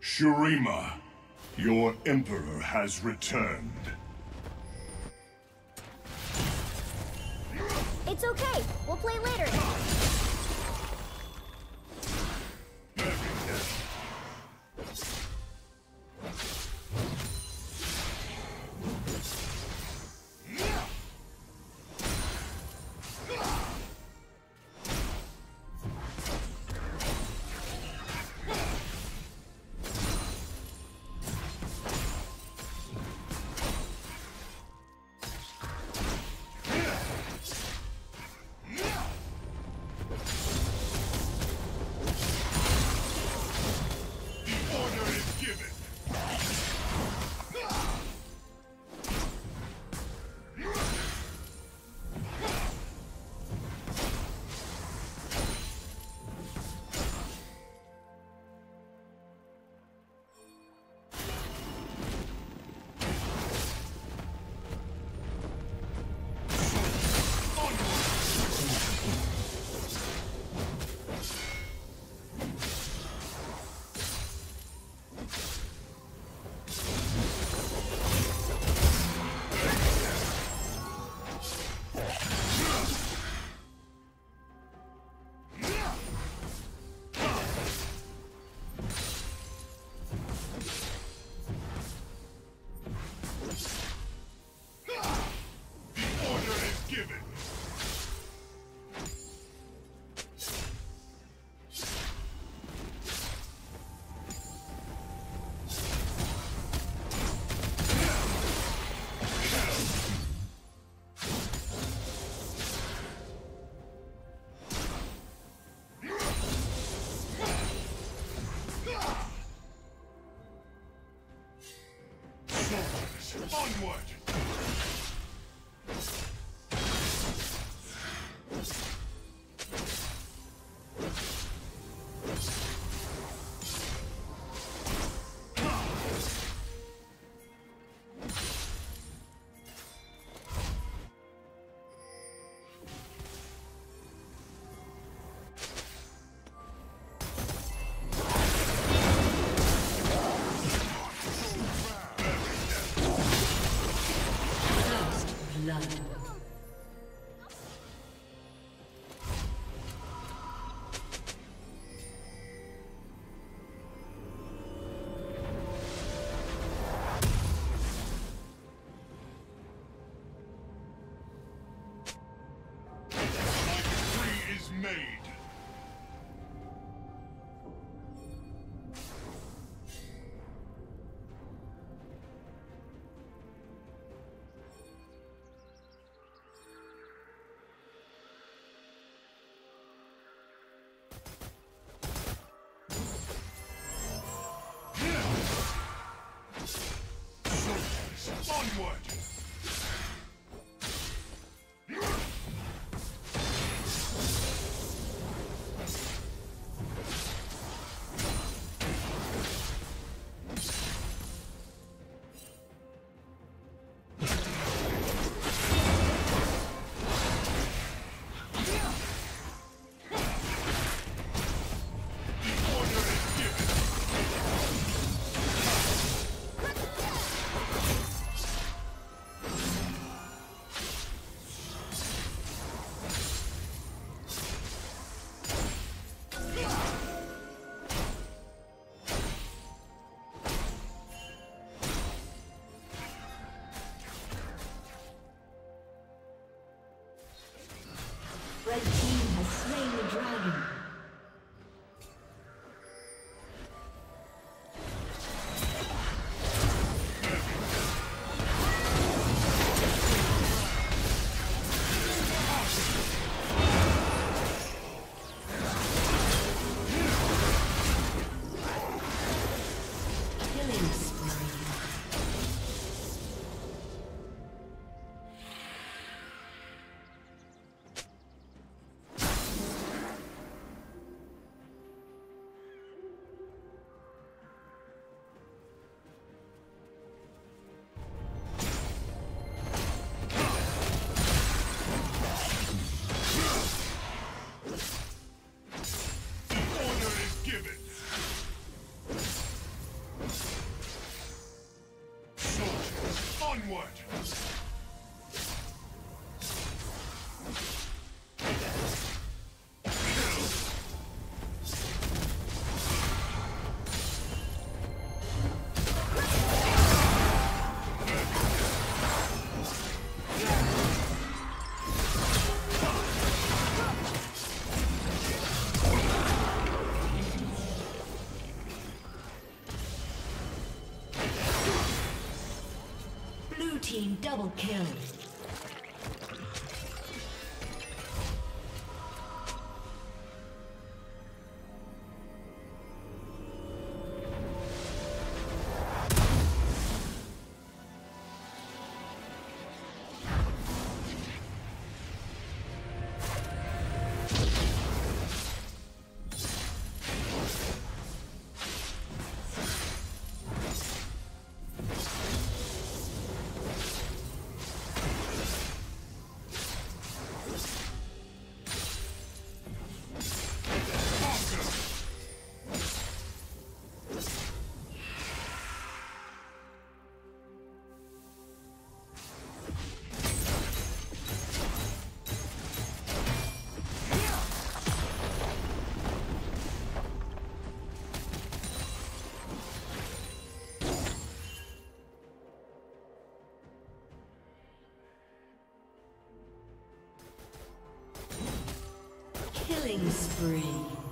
Shurima, your Emperor has returned. It's okay. We'll play later. Onward! Team double kill. Killing spree.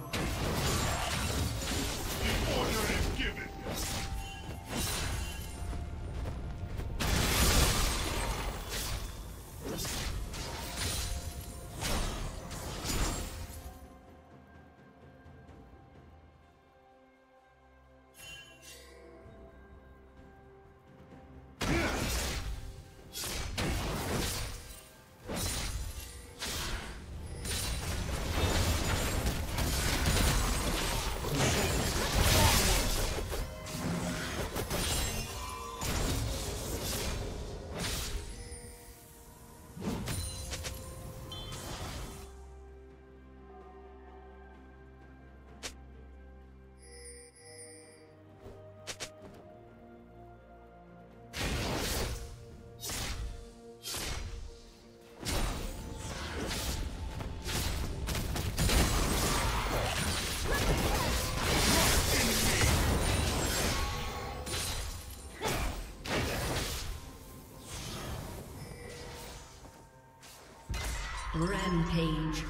Rampage.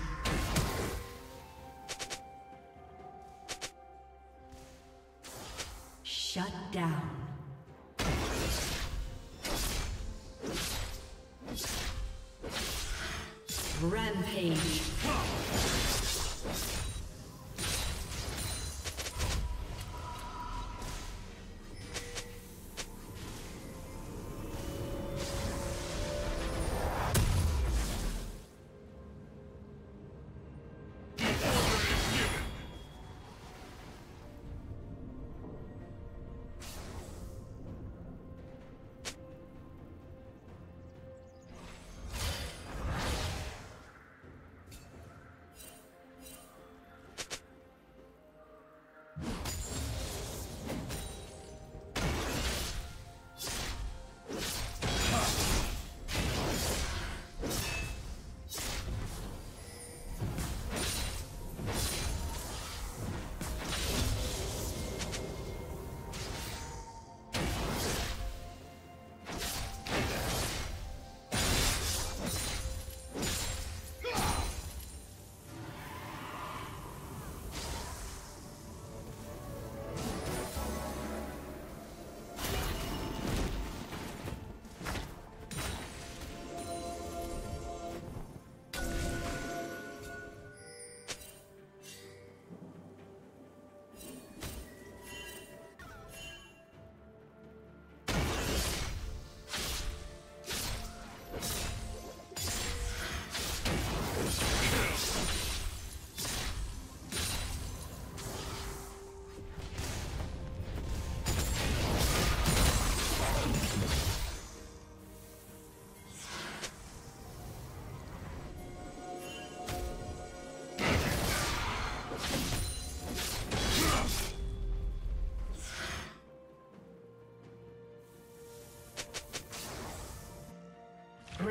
Shut down.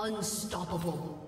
Unstoppable.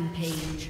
Rampage.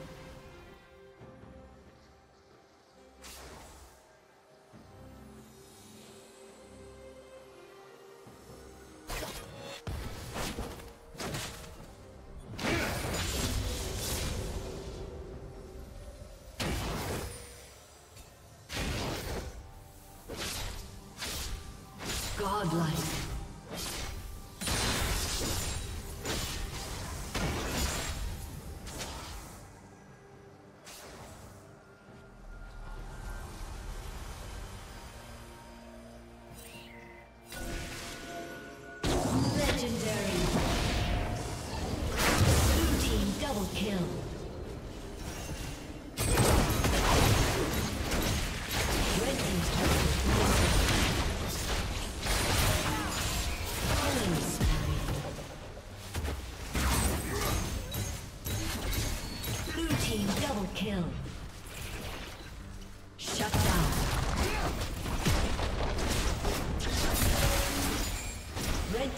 Godlike.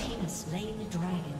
Team has slain the dragon.